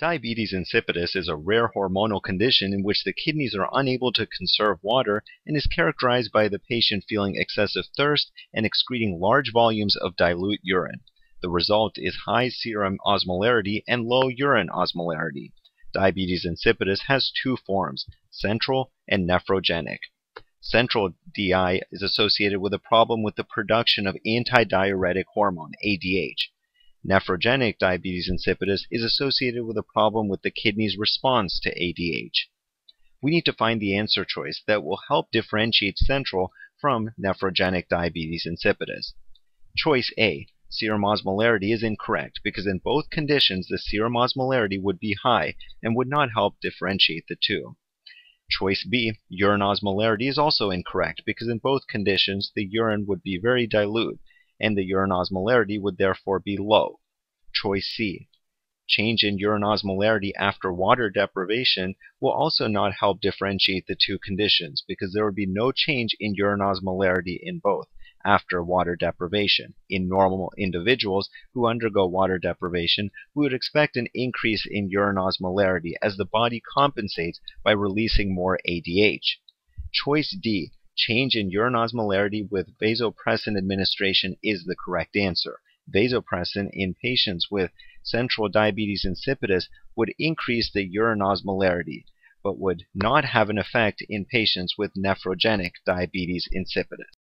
Diabetes insipidus is a rare hormonal condition in which the kidneys are unable to conserve water and is characterized by the patient feeling excessive thirst and excreting large volumes of dilute urine. The result is high serum osmolarity and low urine osmolarity. Diabetes insipidus has two forms, central and nephrogenic. Central DI is associated with a problem with the production of antidiuretic hormone, ADH. Nephrogenic diabetes insipidus is associated with a problem with the kidney's response to ADH. We need to find the answer choice that will help differentiate central from nephrogenic diabetes insipidus. Choice A, serum osmolarity is incorrect because in both conditions the serum osmolarity would be high and would not help differentiate the two. Choice B, urine osmolarity is also incorrect because in both conditions the urine would be very dilute and the urine osmolarity would therefore be low. Choice C. Change in urine osmolarity after water deprivation will also not help differentiate the two conditions because there would be no change in urine osmolarity in both after water deprivation. In normal individuals who undergo water deprivation, we would expect an increase in urine osmolarity as the body compensates by releasing more ADH. Choice D change in urine osmolarity with vasopressin administration is the correct answer. Vasopressin in patients with central diabetes insipidus would increase the urine osmolarity, but would not have an effect in patients with nephrogenic diabetes insipidus.